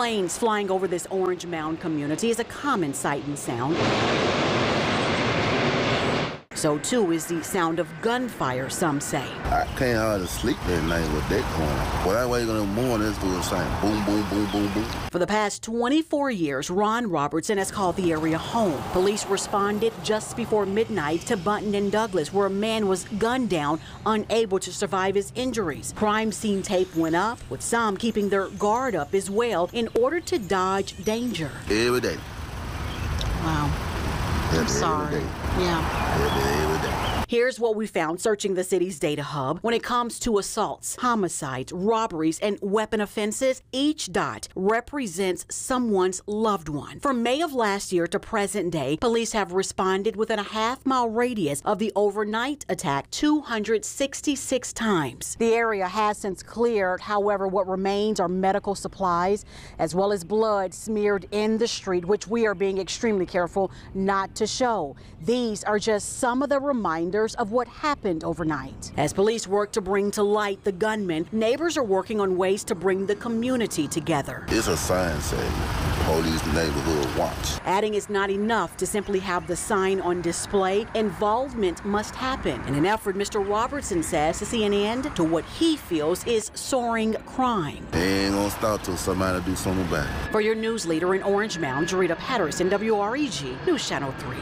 Planes flying over this Orange Mound community is a common sight and sound. So too is the sound of gunfire, some say. I can't hardly sleep at night with that going. When I wake up in the morning, it's doing something boom, boom, boom, boom, boom. For the past 24 years, Ron Robertson has called the area home. Police responded just before midnight to Buntyn and Douglas, where a man was gunned down, unable to survive his injuries. Crime scene tape went up, with some keeping their guard up as well in order to dodge danger. Every day. Wow. I'm sorry. Yeah. Here's what we found searching the city's data hub. When it comes to assaults, homicides, robberies, and weapon offenses, each dot represents someone's loved one. From May of last year to present day, police have responded within a half mile radius of the overnight attack 266 times. The area has since cleared. However, what remains are medical supplies as well as blood smeared in the street, which we are being extremely careful not to show. These are just some of the reminders of what happened overnight. As police work to bring to light the gunman, neighbors are working on ways to bring the community together. It's a sign saying police neighborhood watch. Adding it's not enough to simply have the sign on display. Involvement must happen. In an effort, Mr. Robertson says to see an end to what he feels is soaring crime. They ain't gonna stop till somebody do something about it. For your news leader in Orange Mound, Jarita Patterson, WREG, News Channel 3.